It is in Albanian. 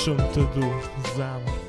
shumë të du zemër